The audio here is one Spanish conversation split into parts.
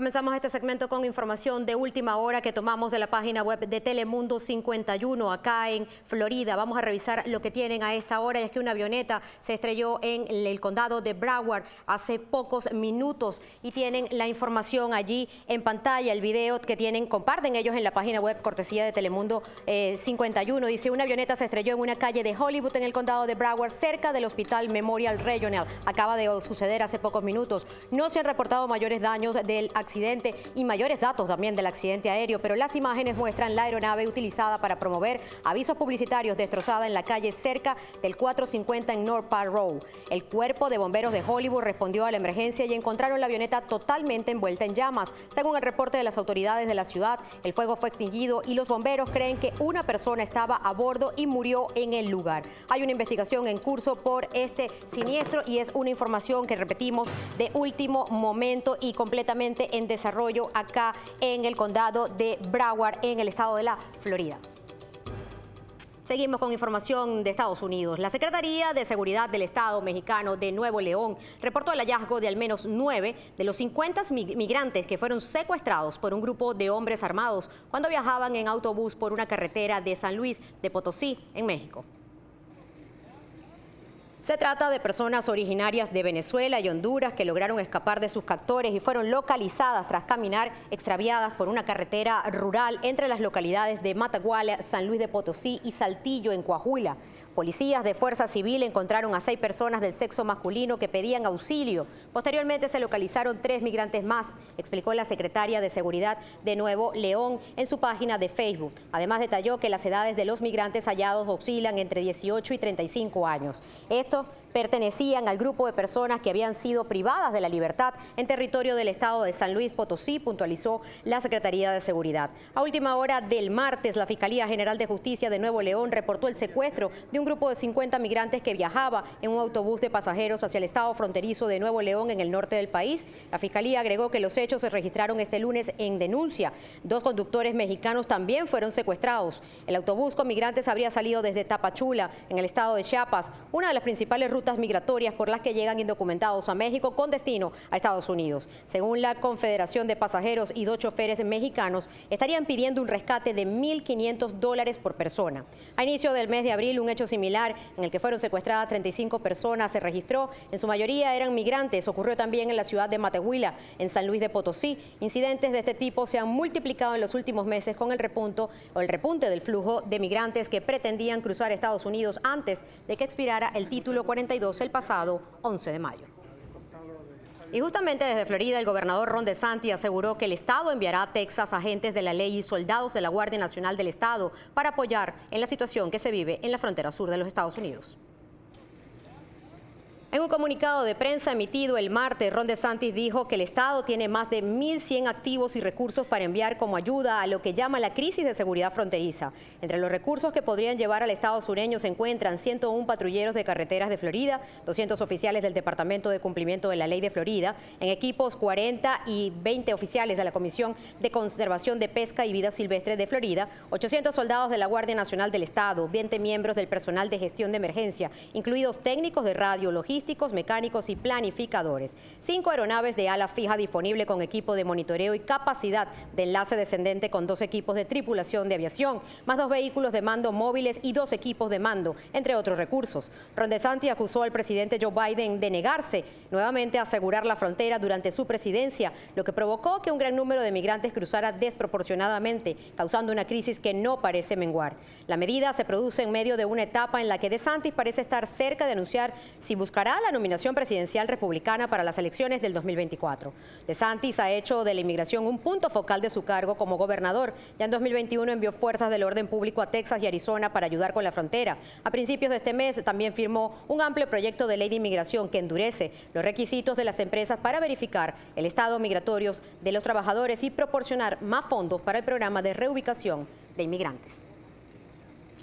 Comenzamos este segmento con información de última hora que tomamos de la página web de Telemundo 51 acá en Florida. Vamos a revisar lo que tienen a esta hora y es que una avioneta se estrelló en el condado de Broward hace pocos minutos y tienen la información allí en pantalla, el video que tienen, comparten ellos en la página web cortesía de Telemundo 51. Eh, Dice, una avioneta se estrelló en una calle de Hollywood en el condado de Broward cerca del Hospital Memorial Regional. Acaba de suceder hace pocos minutos. No se han reportado mayores daños del accidente y mayores datos también del accidente aéreo, pero las imágenes muestran la aeronave utilizada para promover avisos publicitarios destrozada en la calle cerca del 450 en North Park Road. El cuerpo de bomberos de Hollywood respondió a la emergencia y encontraron la avioneta totalmente envuelta en llamas. Según el reporte de las autoridades de la ciudad, el fuego fue extinguido y los bomberos creen que una persona estaba a bordo y murió en el lugar. Hay una investigación en curso por este siniestro y es una información que repetimos de último momento y completamente en desarrollo acá en el condado de Broward, en el estado de la Florida. Seguimos con información de Estados Unidos. La Secretaría de Seguridad del Estado mexicano de Nuevo León reportó el hallazgo de al menos nueve de los 50 migrantes que fueron secuestrados por un grupo de hombres armados cuando viajaban en autobús por una carretera de San Luis de Potosí, en México. Se trata de personas originarias de Venezuela y Honduras que lograron escapar de sus captores y fueron localizadas tras caminar extraviadas por una carretera rural entre las localidades de Mataguala, San Luis de Potosí y Saltillo en Coahuila. Policías de Fuerza Civil encontraron a seis personas del sexo masculino que pedían auxilio. Posteriormente se localizaron tres migrantes más, explicó la secretaria de Seguridad de Nuevo León en su página de Facebook. Además detalló que las edades de los migrantes hallados oscilan entre 18 y 35 años. Esto pertenecían al grupo de personas que habían sido privadas de la libertad en territorio del estado de San Luis Potosí, puntualizó la Secretaría de Seguridad. A última hora del martes, la Fiscalía General de Justicia de Nuevo León reportó el secuestro de un grupo de 50 migrantes que viajaba en un autobús de pasajeros hacia el estado fronterizo de Nuevo León en el norte del país. La Fiscalía agregó que los hechos se registraron este lunes en denuncia. Dos conductores mexicanos también fueron secuestrados. El autobús con migrantes habría salido desde Tapachula, en el estado de Chiapas, una de las principales rutas migratorias por las que llegan indocumentados a México con destino a Estados Unidos. Según la Confederación de Pasajeros y dos choferes mexicanos, estarían pidiendo un rescate de 1.500 dólares por persona. A inicio del mes de abril, un hecho similar en el que fueron secuestradas 35 personas se registró. En su mayoría eran migrantes. Ocurrió también en la ciudad de Matehuila, en San Luis de Potosí. Incidentes de este tipo se han multiplicado en los últimos meses con el repunto o el repunte del flujo de migrantes que pretendían cruzar Estados Unidos antes de que expirara el título 40 el pasado 11 de mayo. Y justamente desde Florida, el gobernador Ron DeSantis aseguró que el Estado enviará a Texas agentes de la ley y soldados de la Guardia Nacional del Estado para apoyar en la situación que se vive en la frontera sur de los Estados Unidos. En un comunicado de prensa emitido el martes, Ron DeSantis dijo que el Estado tiene más de 1.100 activos y recursos para enviar como ayuda a lo que llama la crisis de seguridad fronteriza. Entre los recursos que podrían llevar al Estado sureño se encuentran 101 patrulleros de carreteras de Florida, 200 oficiales del Departamento de Cumplimiento de la Ley de Florida, en equipos 40 y 20 oficiales de la Comisión de Conservación de Pesca y Vida Silvestre de Florida, 800 soldados de la Guardia Nacional del Estado, 20 miembros del personal de gestión de emergencia, incluidos técnicos de radio, logística, mecánicos y planificadores. Cinco aeronaves de ala fija disponible con equipo de monitoreo y capacidad de enlace descendente con dos equipos de tripulación de aviación, más dos vehículos de mando móviles y dos equipos de mando, entre otros recursos. Ron DeSantis acusó al presidente Joe Biden de negarse nuevamente a asegurar la frontera durante su presidencia, lo que provocó que un gran número de migrantes cruzara desproporcionadamente, causando una crisis que no parece menguar. La medida se produce en medio de una etapa en la que DeSantis parece estar cerca de anunciar si buscará la nominación presidencial republicana para las elecciones del 2024. De Santis ha hecho de la inmigración un punto focal de su cargo como gobernador. Ya en 2021 envió fuerzas del orden público a Texas y Arizona para ayudar con la frontera. A principios de este mes también firmó un amplio proyecto de ley de inmigración que endurece los requisitos de las empresas para verificar el estado migratorio de los trabajadores y proporcionar más fondos para el programa de reubicación de inmigrantes.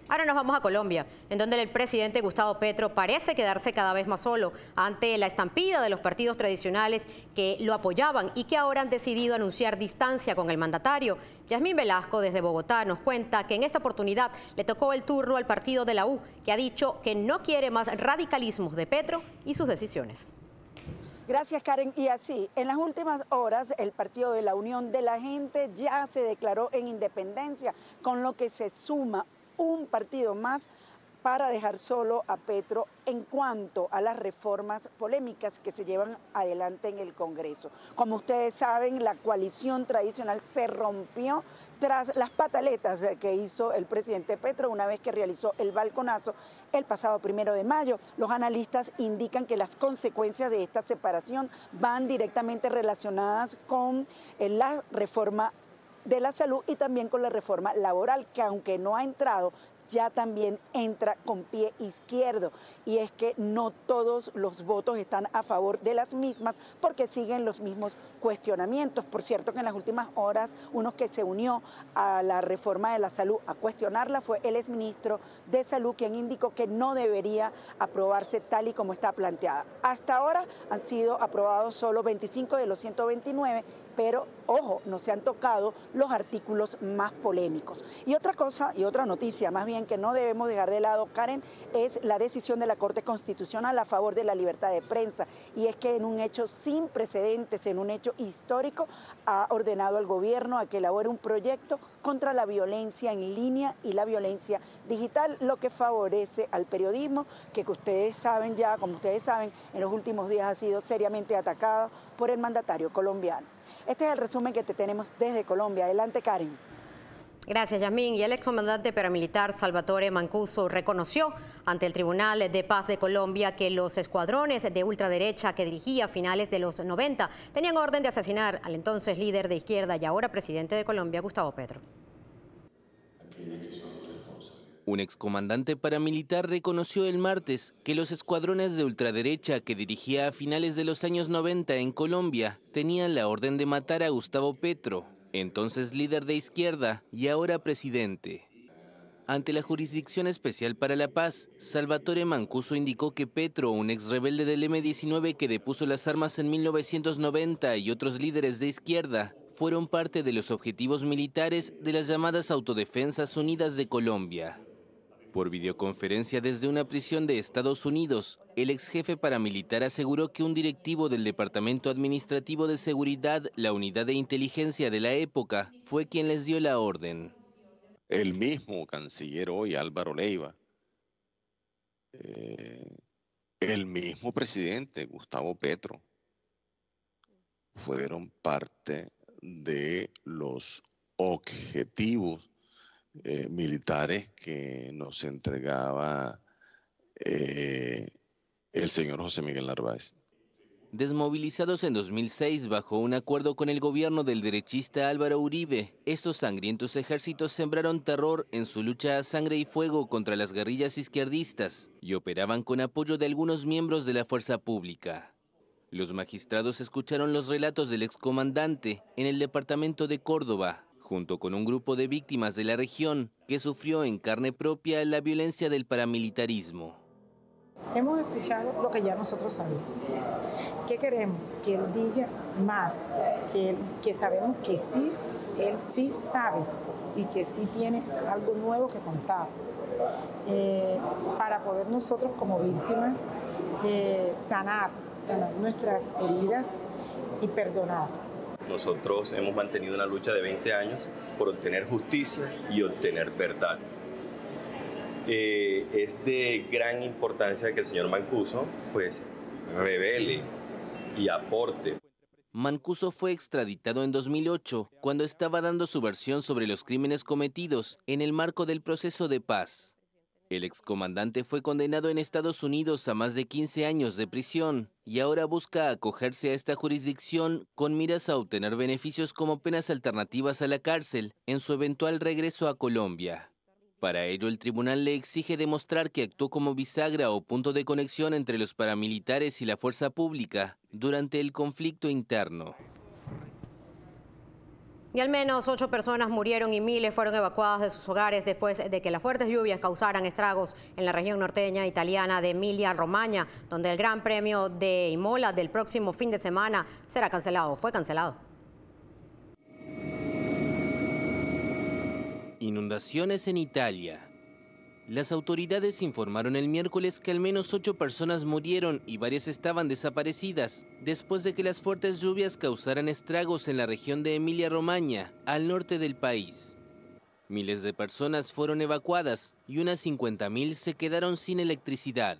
Ahora nos vamos a Colombia, en donde el presidente Gustavo Petro parece quedarse cada vez más solo ante la estampida de los partidos tradicionales que lo apoyaban y que ahora han decidido anunciar distancia con el mandatario. Yasmín Velasco desde Bogotá nos cuenta que en esta oportunidad le tocó el turno al partido de la U, que ha dicho que no quiere más radicalismos de Petro y sus decisiones. Gracias Karen. Y así, en las últimas horas el Partido de la Unión de la Gente ya se declaró en independencia, con lo que se suma un partido más para dejar solo a Petro en cuanto a las reformas polémicas que se llevan adelante en el Congreso. Como ustedes saben, la coalición tradicional se rompió tras las pataletas que hizo el presidente Petro una vez que realizó el balconazo el pasado primero de mayo. Los analistas indican que las consecuencias de esta separación van directamente relacionadas con eh, la reforma de la salud y también con la reforma laboral, que aunque no ha entrado ya también entra con pie izquierdo. Y es que no todos los votos están a favor de las mismas porque siguen los mismos cuestionamientos. Por cierto que en las últimas horas uno que se unió a la reforma de la salud a cuestionarla fue el exministro de Salud quien indicó que no debería aprobarse tal y como está planteada. Hasta ahora han sido aprobados solo 25 de los 129 pero ojo, no se han tocado los artículos más polémicos. Y otra cosa, y otra noticia más bien que no debemos dejar de lado, Karen, es la decisión de la Corte Constitucional a favor de la libertad de prensa. Y es que en un hecho sin precedentes, en un hecho histórico, ha ordenado al gobierno a que elabore un proyecto contra la violencia en línea y la violencia digital, lo que favorece al periodismo, que ustedes saben ya, como ustedes saben, en los últimos días ha sido seriamente atacado por el mandatario colombiano. Este es el resumen que te tenemos desde Colombia. Adelante, Karen. Gracias, Yasmín. Y el excomandante paramilitar Salvatore Mancuso reconoció ante el Tribunal de Paz de Colombia que los escuadrones de ultraderecha que dirigía a finales de los 90 tenían orden de asesinar al entonces líder de izquierda y ahora presidente de Colombia, Gustavo Petro. Un excomandante paramilitar reconoció el martes que los escuadrones de ultraderecha que dirigía a finales de los años 90 en Colombia tenían la orden de matar a Gustavo Petro, entonces líder de izquierda y ahora presidente. Ante la Jurisdicción Especial para la Paz, Salvatore Mancuso indicó que Petro, un ex rebelde del M-19 que depuso las armas en 1990 y otros líderes de izquierda, fueron parte de los objetivos militares de las llamadas Autodefensas Unidas de Colombia. Por videoconferencia desde una prisión de Estados Unidos, el ex jefe paramilitar aseguró que un directivo del Departamento Administrativo de Seguridad, la unidad de inteligencia de la época, fue quien les dio la orden. El mismo canciller hoy, Álvaro Leiva, eh, el mismo presidente, Gustavo Petro, fueron parte de los objetivos eh, militares que nos entregaba eh, el señor José Miguel Narváez. Desmovilizados en 2006 bajo un acuerdo con el gobierno del derechista Álvaro Uribe, estos sangrientos ejércitos sembraron terror en su lucha a sangre y fuego contra las guerrillas izquierdistas y operaban con apoyo de algunos miembros de la fuerza pública. Los magistrados escucharon los relatos del excomandante en el departamento de Córdoba, junto con un grupo de víctimas de la región que sufrió en carne propia la violencia del paramilitarismo. Hemos escuchado lo que ya nosotros sabemos. ¿Qué queremos? Que él diga más, que, que sabemos que sí, él sí sabe y que sí tiene algo nuevo que contarnos, eh, para poder nosotros como víctimas eh, sanar, sanar nuestras heridas y perdonar. Nosotros hemos mantenido una lucha de 20 años por obtener justicia y obtener verdad. Eh, es de gran importancia que el señor Mancuso pues revele y aporte. Mancuso fue extraditado en 2008 cuando estaba dando su versión sobre los crímenes cometidos en el marco del proceso de paz. El excomandante fue condenado en Estados Unidos a más de 15 años de prisión y ahora busca acogerse a esta jurisdicción con miras a obtener beneficios como penas alternativas a la cárcel en su eventual regreso a Colombia. Para ello, el tribunal le exige demostrar que actuó como bisagra o punto de conexión entre los paramilitares y la fuerza pública durante el conflicto interno. Y al menos ocho personas murieron y miles fueron evacuadas de sus hogares después de que las fuertes lluvias causaran estragos en la región norteña italiana de Emilia-Romagna, donde el Gran Premio de Imola del próximo fin de semana será cancelado. Fue cancelado. Inundaciones en Italia. Las autoridades informaron el miércoles que al menos ocho personas murieron y varias estaban desaparecidas después de que las fuertes lluvias causaran estragos en la región de Emilia-Romagna, al norte del país. Miles de personas fueron evacuadas y unas 50.000 se quedaron sin electricidad.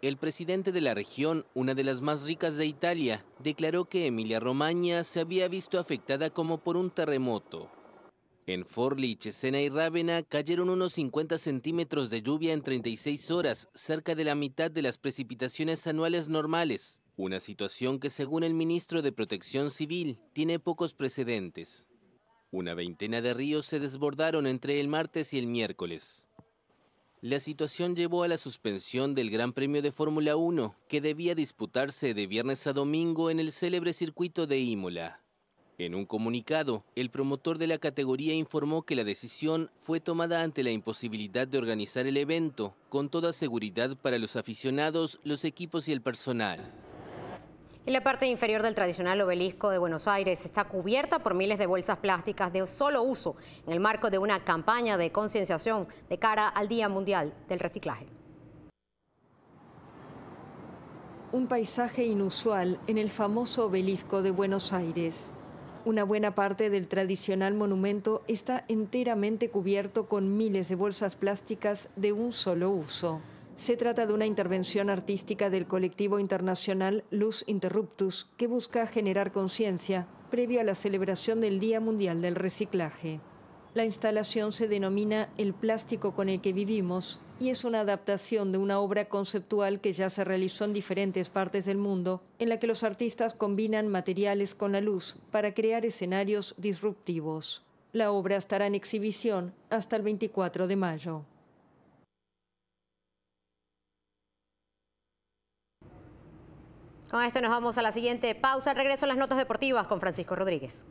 El presidente de la región, una de las más ricas de Italia, declaró que Emilia-Romagna se había visto afectada como por un terremoto. En Forli, Cesena y Rávena cayeron unos 50 centímetros de lluvia en 36 horas, cerca de la mitad de las precipitaciones anuales normales, una situación que según el ministro de Protección Civil tiene pocos precedentes. Una veintena de ríos se desbordaron entre el martes y el miércoles. La situación llevó a la suspensión del Gran Premio de Fórmula 1, que debía disputarse de viernes a domingo en el célebre circuito de Imola. En un comunicado, el promotor de la categoría informó que la decisión fue tomada ante la imposibilidad de organizar el evento, con toda seguridad para los aficionados, los equipos y el personal. En la parte inferior del tradicional obelisco de Buenos Aires está cubierta por miles de bolsas plásticas de solo uso en el marco de una campaña de concienciación de cara al Día Mundial del Reciclaje. Un paisaje inusual en el famoso obelisco de Buenos Aires. Una buena parte del tradicional monumento está enteramente cubierto con miles de bolsas plásticas de un solo uso. Se trata de una intervención artística del colectivo internacional Luz Interruptus que busca generar conciencia previo a la celebración del Día Mundial del Reciclaje. La instalación se denomina El plástico con el que vivimos y es una adaptación de una obra conceptual que ya se realizó en diferentes partes del mundo, en la que los artistas combinan materiales con la luz para crear escenarios disruptivos. La obra estará en exhibición hasta el 24 de mayo. Con esto nos vamos a la siguiente pausa. Regreso a las notas deportivas con Francisco Rodríguez.